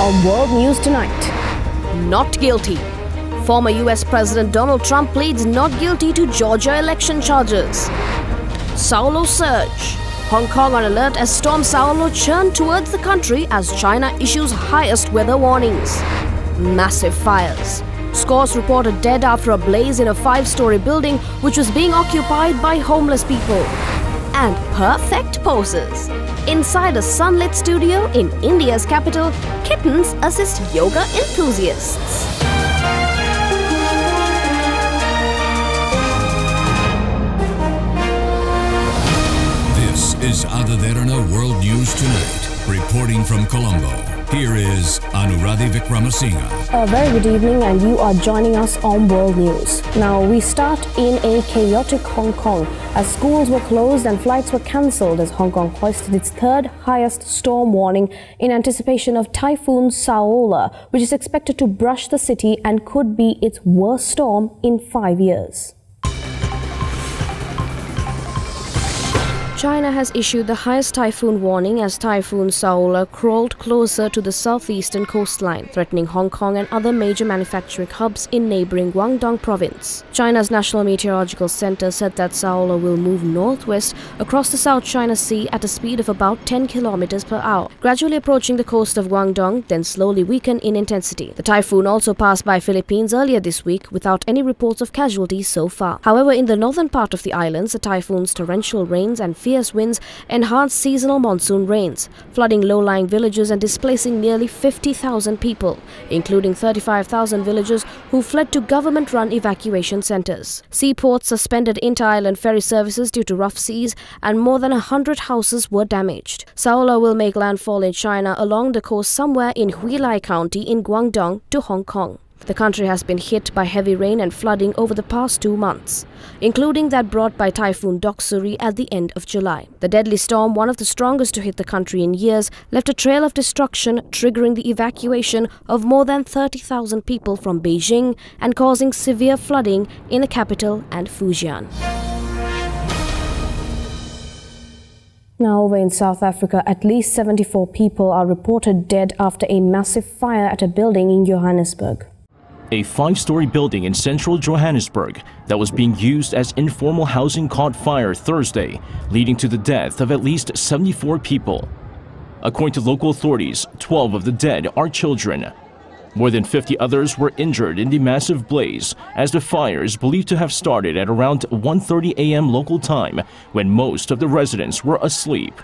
on World News Tonight. Not guilty. Former US President Donald Trump pleads not guilty to Georgia election charges. Saola surge. Hong Kong on alert as Storm Saola churned towards the country as China issues highest weather warnings. Massive fires. Scores reported dead after a blaze in a five story building which was being occupied by homeless people. And perfect poses. Inside a sunlit studio in India's capital, kittens assist yoga enthusiasts. This is Ada Derana World News Tonight. Reporting from Colombo, here is Anuradhi Vikramasinghe. A very good evening, and you are joining us on World News. Now, we start in a chaotic Hong Kong as schools were closed and flights were cancelled as Hong Kong hoisted its third highest storm warning in anticipation of Typhoon Saola, which is expected to brush the city and could be its worst storm in five years. China has issued the highest typhoon warning as Typhoon Saola uh, crawled closer to the southeastern coastline, threatening Hong Kong and other major manufacturing hubs in neighboring Guangdong province. China's National Meteorological Center said that Saola will move northwest across the South China Sea at a speed of about 10 kilometers per hour, gradually approaching the coast of Guangdong, then slowly weaken in intensity. The typhoon also passed by Philippines earlier this week without any reports of casualties so far. However, in the northern part of the islands, the typhoon's torrential rains and fierce winds enhanced seasonal monsoon rains, flooding low-lying villages and displacing nearly 50,000 people, including 35,000 villagers who fled to government-run evacuation centers. Seaports suspended inter-island ferry services due to rough seas and more than 100 houses were damaged. Saola will make landfall in China along the coast somewhere in Huilai County in Guangdong to Hong Kong. The country has been hit by heavy rain and flooding over the past two months, including that brought by Typhoon Doksuri at the end of July. The deadly storm, one of the strongest to hit the country in years, left a trail of destruction, triggering the evacuation of more than 30,000 people from Beijing and causing severe flooding in the capital and Fujian. Now, over in South Africa, at least 74 people are reported dead after a massive fire at a building in Johannesburg. A five story building in central Johannesburg that was being used as informal housing caught fire Thursday, leading to the death of at least 74 people. According to local authorities, 12 of the dead are children. More than 50 others were injured in the massive blaze, as the fire is believed to have started at around 1:30 a.m. local time, when most of the residents were asleep.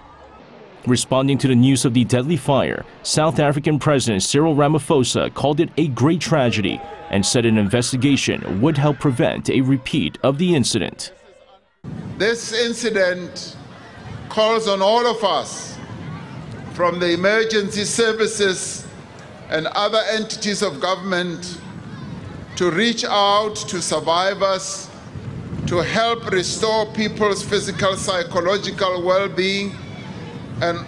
Responding to the news of the deadly fire, South African President Cyril Ramaphosa called it a great tragedy and said an investigation would help prevent a repeat of the incident. This incident calls on all of us, from the emergency services and other entities of government, to reach out to survivors, to help restore people's physical, psychological well being, and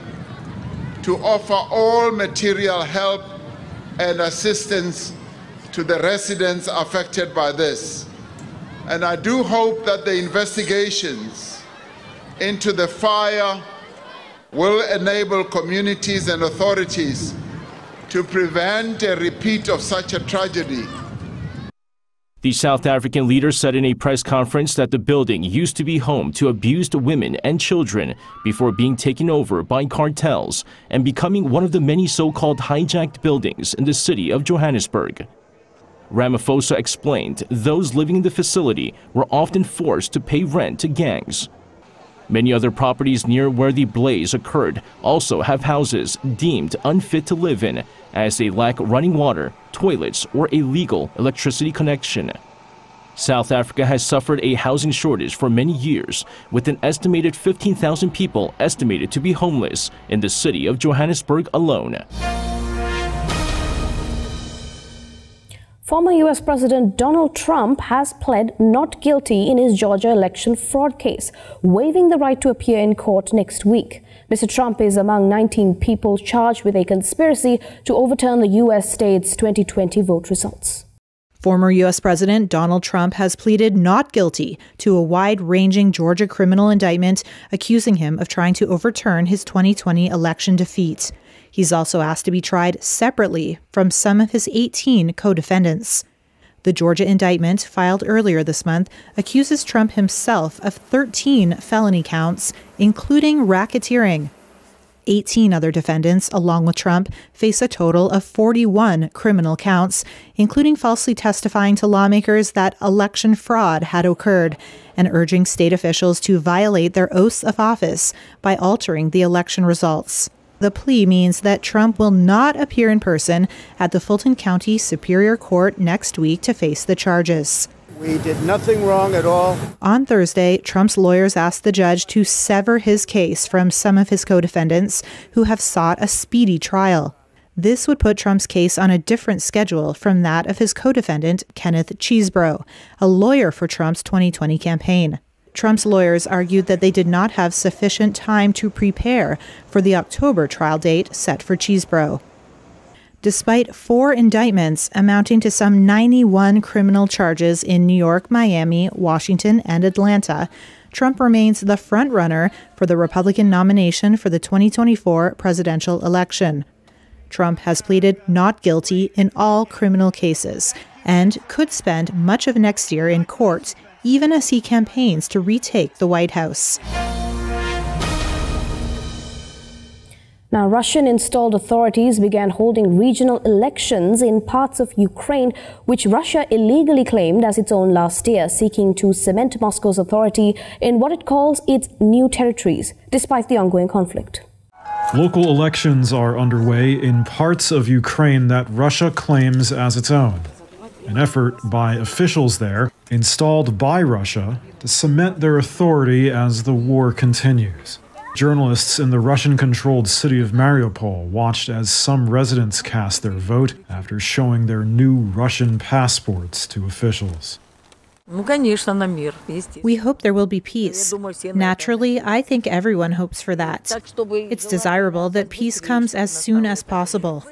to offer all material help and assistance to the residents affected by this. And I do hope that the investigations into the fire will enable communities and authorities to prevent a repeat of such a tragedy. The South African leader said in a press conference that the building used to be home to abused women and children before being taken over by cartels and becoming one of the many so called hijacked buildings in the city of Johannesburg. Ramaphosa explained those living in the facility were often forced to pay rent to gangs. Many other properties near where the blaze occurred also have houses deemed unfit to live in as they lack running water, toilets, or a legal electricity connection. South Africa has suffered a housing shortage for many years, with an estimated 15,000 people estimated to be homeless in the city of Johannesburg alone. Former US President Donald Trump has pled not guilty in his Georgia election fraud case, waiving the right to appear in court next week. Mr. Trump is among 19 people charged with a conspiracy to overturn the U.S. state's 2020 vote results. Former U.S. President Donald Trump has pleaded not guilty to a wide ranging Georgia criminal indictment accusing him of trying to overturn his 2020 election defeat. He's also asked to be tried separately from some of his 18 co defendants. The Georgia indictment, filed earlier this month, accuses Trump himself of 13 felony counts, including racketeering. 18 other defendants, along with Trump, face a total of 41 criminal counts, including falsely testifying to lawmakers that election fraud had occurred and urging state officials to violate their oaths of office by altering the election results. The plea means that Trump will not appear in person at the Fulton County Superior Court next week to face the charges. We did nothing wrong at all. On Thursday, Trump's lawyers asked the judge to sever his case from some of his co defendants who have sought a speedy trial. This would put Trump's case on a different schedule from that of his co defendant, Kenneth Chesebro, a lawyer for Trump's 2020 campaign. Trump's lawyers argued that they did not have sufficient time to prepare for the October trial date set for Chesebro. Despite four indictments amounting to some 91 criminal charges in New York, Miami, Washington, and Atlanta, Trump remains the frontrunner for the Republican nomination for the 2024 presidential election. Trump has pleaded not guilty in all criminal cases and could spend much of next year in court even as he campaigns to retake the White House. Now, Russian installed authorities began holding regional elections in parts of Ukraine, which Russia illegally claimed as its own last year, seeking to cement Moscow's authority in what it calls its new territories, despite the ongoing conflict. Local elections are underway in parts of Ukraine that Russia claims as its own an effort by officials there, installed by Russia, to cement their authority as the war continues. Journalists in the Russian controlled city of Mariupol watched as some residents cast their vote after showing their new Russian passports to officials. We hope there will be peace. Naturally, I think everyone hopes for that. It's desirable that peace comes as soon as possible.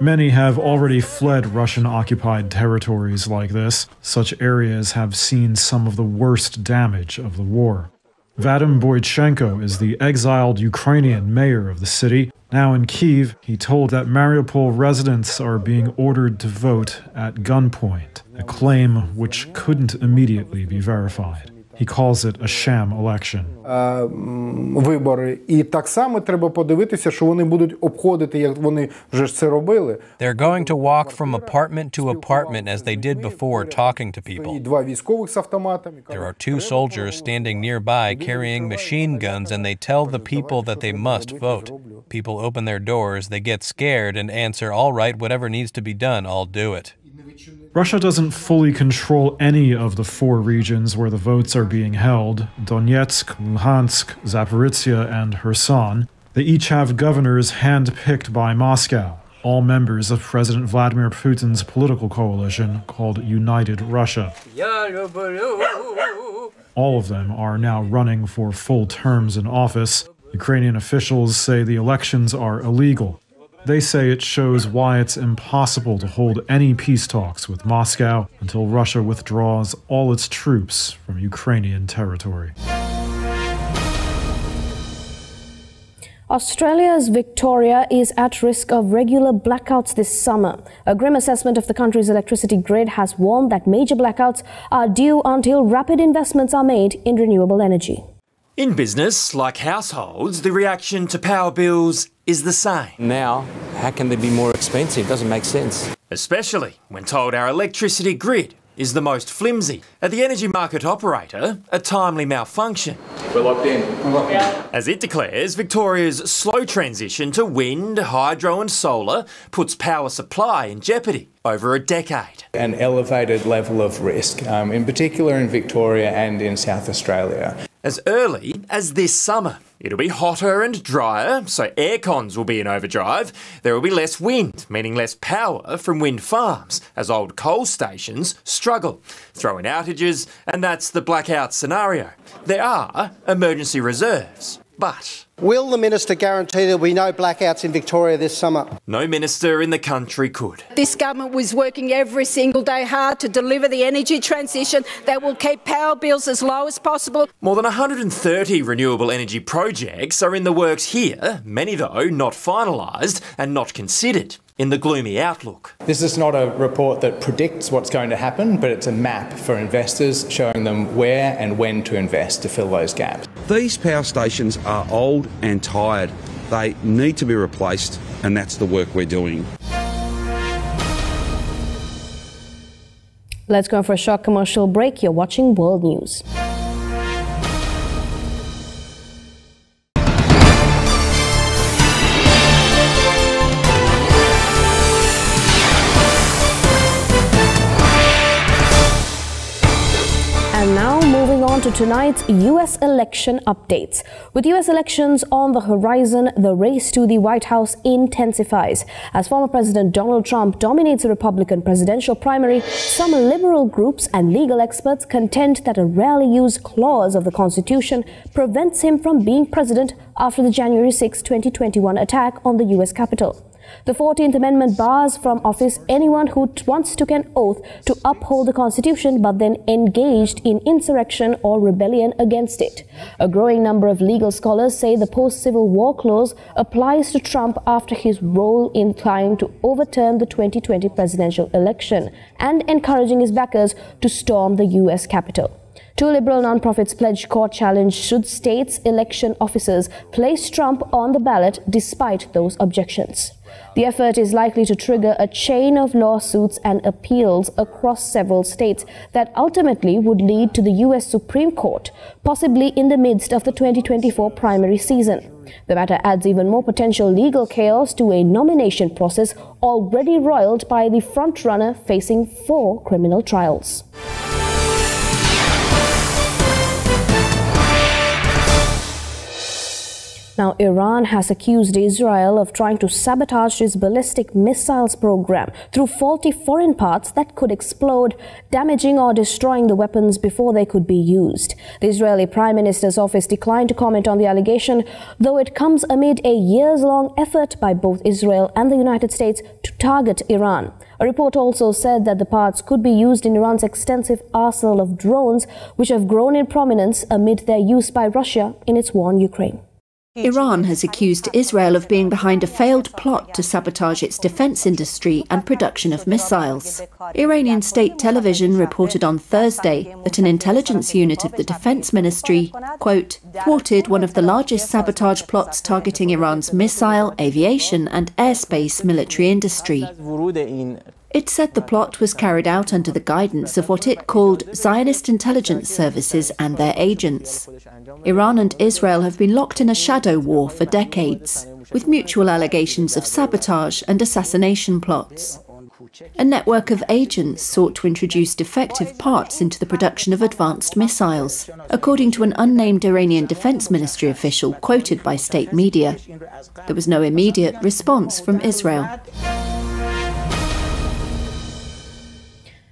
Many have already fled Russian occupied territories like this. Such areas have seen some of the worst damage of the war. Vadim Boychenko is the exiled Ukrainian mayor of the city. Now in Kiev, he told that Mariupol residents are being ordered to vote at gunpoint, a claim which couldn't immediately be verified. He calls it a sham election. Вибори. І так само треба подивитися, що вони будуть обходити, як вони вже це робили. They're going to walk from apartment to apartment as they did before talking to people. Два військових з автоматами. There are two soldiers standing nearby carrying machine guns and they tell the people that they must vote. People open their doors, they get scared and answer, "All right, whatever needs to be done, I'll do it." Russia doesn't fully control any of the four regions where the votes are being held Donetsk, Luhansk, Zaporizhia, and Kherson. They each have governors handpicked by Moscow, all members of President Vladimir Putin's political coalition called United Russia. All of them are now running for full terms in office. Ukrainian officials say the elections are illegal. They say it shows why it's impossible to hold any peace talks with Moscow until Russia withdraws all its troops from Ukrainian territory. Australia's Victoria is at risk of regular blackouts this summer. A grim assessment of the country's electricity grid has warned that major blackouts are due until rapid investments are made in renewable energy. In business, like households, the reaction to power bills is the same. Now, how can they be more expensive? Doesn't make sense. Especially when told our electricity grid is the most flimsy. At the energy market operator, a timely malfunction. We're locked in. We're locked in. As it declares, Victoria's slow transition to wind, hydro, and solar puts power supply in jeopardy over a decade. An elevated level of risk, um, in particular in Victoria and in South Australia. As early as this summer. It'll be hotter and drier, so air cons will be in overdrive. There will be less wind, meaning less power from wind farms, as old coal stations struggle. Throw in outages, and that's the blackout scenario. There are emergency reserves. But Will the Minister guarantee there will be no blackouts in Victoria this summer? no minister in the country could. This government was working every single day hard to deliver the energy transition that will keep power bills as low as possible. More than 130 renewable energy projects are in the works here, many though not finalised and not considered in the gloomy outlook. This is not a report that predicts what's going to happen, but it's a map for investors showing them where and when to invest to fill those gaps. These power stations are old and tired. They need to be replaced, and that's the work we're doing. Let's go for a short commercial break. You're watching World News. To tonight's US election updates. With US elections on the horizon, the race to the White House intensifies. As former President Donald Trump dominates a Republican presidential primary, some liberal groups and legal experts contend that a rarely used clause of the Constitution prevents him from being president after the January 6, 2021 attack on the US Capitol. The 14th Amendment bars from office anyone who once took an oath to uphold the Constitution but then engaged in insurrection or rebellion against it. A growing number of legal scholars say the post Civil War clause applies to Trump after his role in trying to overturn the 2020 presidential election and encouraging his backers to storm the U.S. Capitol. Two liberal nonprofits pledged court challenge should states' election officers place Trump on the ballot despite those objections. The effort is likely to trigger a chain of lawsuits and appeals across several states that ultimately would lead to the U.S. Supreme Court, possibly in the midst of the 2024 primary season. The matter adds even more potential legal chaos to a nomination process already roiled by the frontrunner facing four criminal trials. Now, Iran has accused Israel of trying to sabotage its ballistic missiles program through faulty foreign parts that could explode, damaging or destroying the weapons before they could be used. The Israeli Prime Minister's office declined to comment on the allegation, though it comes amid a years long effort by both Israel and the United States to target Iran. A report also said that the parts could be used in Iran's extensive arsenal of drones, which have grown in prominence amid their use by Russia in its war in Ukraine. Iran has accused Israel of being behind a failed plot to sabotage its defense industry and production of missiles. Iranian state television reported on Thursday that an intelligence unit of the defense ministry, quote, thwarted one of the largest sabotage plots targeting Iran's missile, aviation, and airspace military industry. It said the plot was carried out under the guidance of what it called Zionist intelligence services and their agents. Iran and Israel have been locked in a shadow war for decades, with mutual allegations of sabotage and assassination plots. A network of agents sought to introduce defective parts into the production of advanced missiles, according to an unnamed Iranian Defense Ministry official quoted by state media. There was no immediate response from Israel.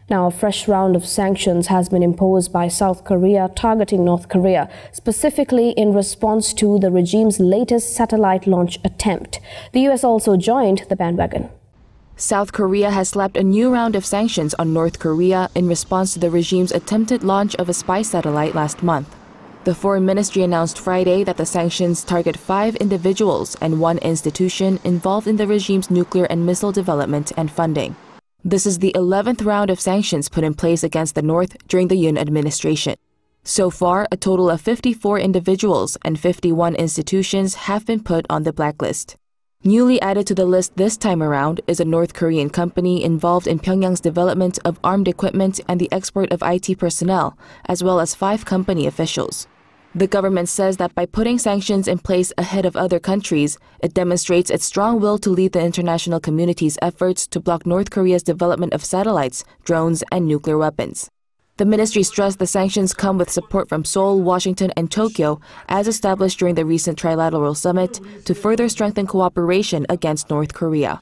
Now, a fresh round of sanctions has been imposed by South Korea targeting North Korea, specifically in response to the regime's latest satellite launch attempt. The US also joined the bandwagon. South Korea has slapped a new round of sanctions on North Korea in response to the regime's attempted launch of a spy satellite last month. The Foreign Ministry announced Friday that the sanctions target five individuals and one institution involved in the regime's nuclear and missile development and funding. This is the 11th round of sanctions put in place against the North during the Yoon administration. So far, a total of 54 individuals and 51 institutions have been put on the blacklist. Newly added to the list this time around is a North Korean company involved in Pyongyang's development of armed equipment and the export of IT personnel, as well as five company officials. The government says that by putting sanctions in place ahead of other countries, it demonstrates its strong will to lead the international community's efforts to block North Korea's development of satellites, drones, and nuclear weapons. The ministry stressed the sanctions come with support from Seoul, Washington, and Tokyo, as established during the recent trilateral summit, to further strengthen cooperation against North Korea.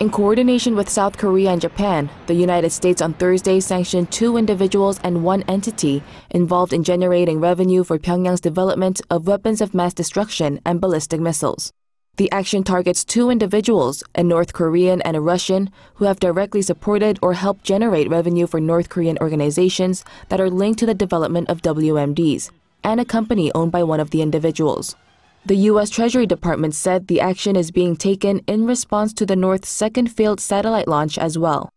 In coordination with South Korea and Japan, the United States on Thursday sanctioned two individuals and one entity involved in generating revenue for Pyongyang's development of weapons of mass destruction and ballistic missiles. The action targets two individuals, a North Korean and a Russian, who have directly supported or helped generate revenue for North Korean organizations that are linked to the development of WMDs, and a company owned by one of the individuals. The U.S. Treasury Department said the action is being taken in response to the North's second failed satellite launch as well.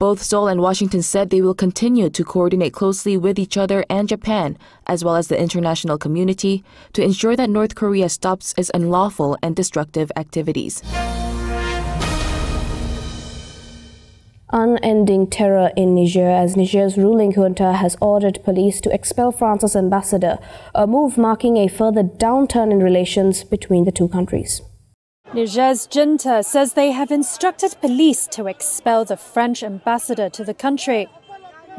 Both Seoul and Washington said they will continue to coordinate closely with each other and Japan, as well as the international community, to ensure that North Korea stops its unlawful and destructive activities. Unending terror in Niger as Niger's ruling junta has ordered police to expel France's ambassador, a move marking a further downturn in relations between the two countries. Niger's junta says they have instructed police to expel the French ambassador to the country.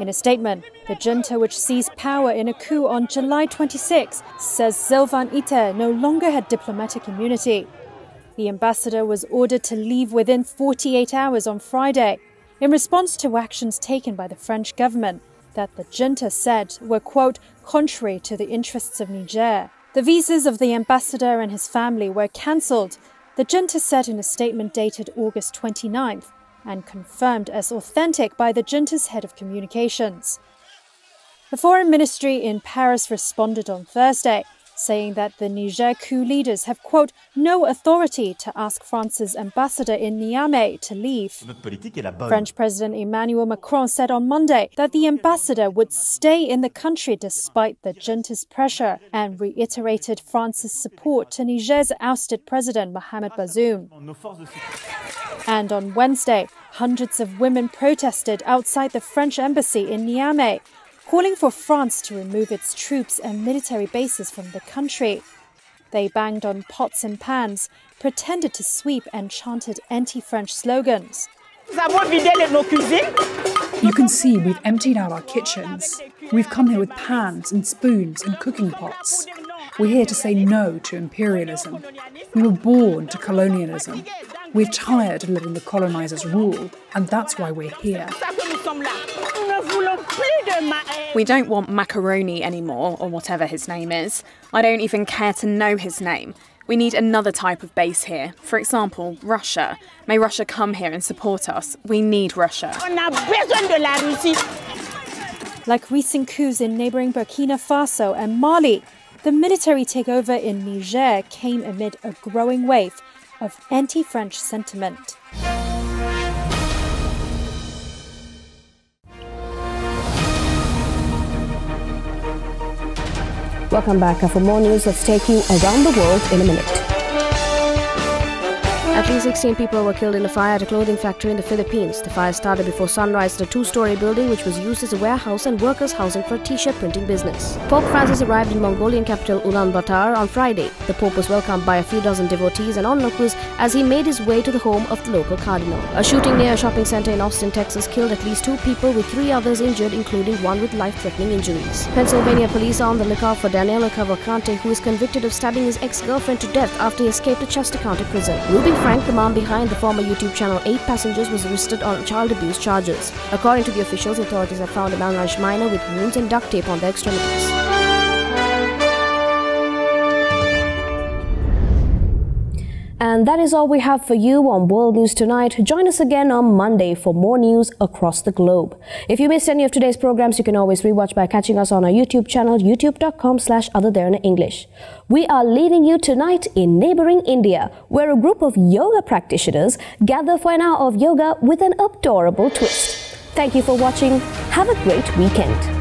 In a statement, the junta, which seized power in a coup on July 26, says Sylvain Itté no longer had diplomatic immunity. The ambassador was ordered to leave within 48 hours on Friday in response to actions taken by the French government that the junta said were, quote, contrary to the interests of Niger. The visas of the ambassador and his family were cancelled, the junta said in a statement dated August 29th and confirmed as authentic by the junta's head of communications. The foreign ministry in Paris responded on Thursday saying that the Niger coup leaders have, quote, no authority to ask France's ambassador in Niamey to leave. French President Emmanuel Macron said on Monday that the ambassador would stay in the country despite the junta's pressure and reiterated France's support to Niger's ousted president Mohamed Bazoum. And on Wednesday, hundreds of women protested outside the French embassy in Niamey calling for France to remove its troops and military bases from the country. They banged on pots and pans, pretended to sweep, and chanted anti French slogans. You can see we've emptied out our kitchens. We've come here with pans and spoons and cooking pots. We're here to say no to imperialism. We were born to colonialism. We're tired of letting the colonizers rule, and that's why we're here. We don't want macaroni anymore, or whatever his name is. I don't even care to know his name. We need another type of base here. For example, Russia. May Russia come here and support us. We need Russia. Like recent coups in neighboring Burkina Faso and Mali, the military takeover in Niger came amid a growing wave of anti French sentiment. Welcome back. And For more news, let's take you around the world in a minute. At least 16 people were killed in a fire at a clothing factory in the Philippines. The fire started before sunrise at a two-story building which was used as a warehouse and workers' housing for a t-shirt printing business. Pope Francis arrived in Mongolian capital Ulaanbaatar on Friday. The Pope was welcomed by a few dozen devotees and onlookers as he made his way to the home of the local cardinal. A shooting near a shopping center in Austin, Texas killed at least two people with three others injured including one with life-threatening injuries. Pennsylvania police are on the lookout for Danilo Cavalcante who is convicted of stabbing his ex-girlfriend to death after he escaped a Chester County prison. Ruby Franke, the mom behind the former YouTube channel 8 Passengers, was arrested on child abuse charges. According to the officials, authorities have found a malnourished minor with wounds and duct tape on their extremities. And that is all we have for you on World News Tonight. Join us again on Monday for more news across the globe. If you missed any of today's programs, you can always rewatch by catching us on our YouTube channel, youtube.com slash English. We are leaving you tonight in neighboring India, where a group of yoga practitioners gather for an hour of yoga with an adorable twist. Thank you for watching. Have a great weekend.